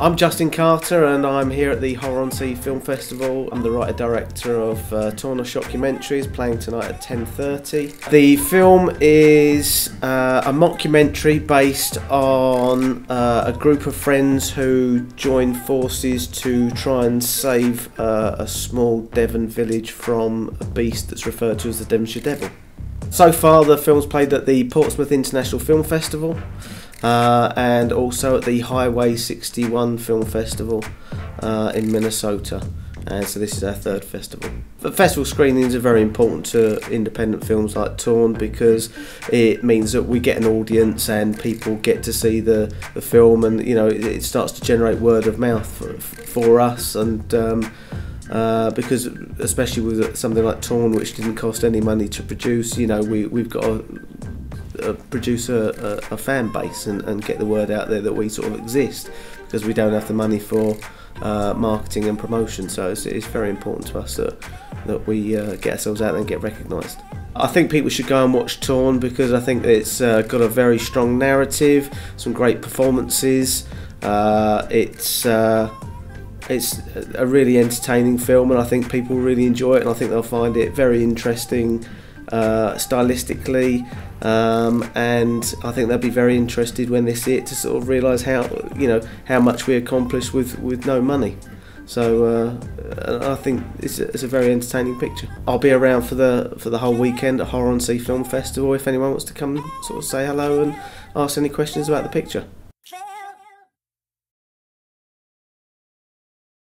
I'm Justin Carter and I'm here at the Horror on Sea Film Festival. I'm the writer director of uh, Torn: A Shockumentaries playing tonight at 10.30. The film is uh, a mockumentary based on uh, a group of friends who join forces to try and save uh, a small Devon village from a beast that's referred to as the Devonshire Devil. So far the film's played at the Portsmouth International Film Festival uh, and also at the Highway 61 Film Festival uh, in Minnesota. And so this is our third festival. The festival screenings are very important to independent films like Torn because it means that we get an audience and people get to see the, the film and you know it, it starts to generate word of mouth for, for us and um, uh, because especially with something like Torn which didn't cost any money to produce you know we, we've got a, produce a, a, a, fan base and, and, get the word out there that we sort of exist because we don't have the money for uh, marketing and promotion. So it's, it's, very important to us that that we uh, get ourselves out there and get recognised. I think people should go and watch Torn because I think it's uh, got a very strong narrative, some great performances. Uh, it's uh, it's a really entertaining film, and I think people really enjoy it, and I think they'll find it very interesting uh, stylistically, um, and I think they'll be very interested when they see it to sort of realise how you know how much we accomplished with with no money. So uh, I think it's a, it's a very entertaining picture. I'll be around for the for the whole weekend at Horror on Sea Film Festival if anyone wants to come sort of say hello and ask any questions about the picture.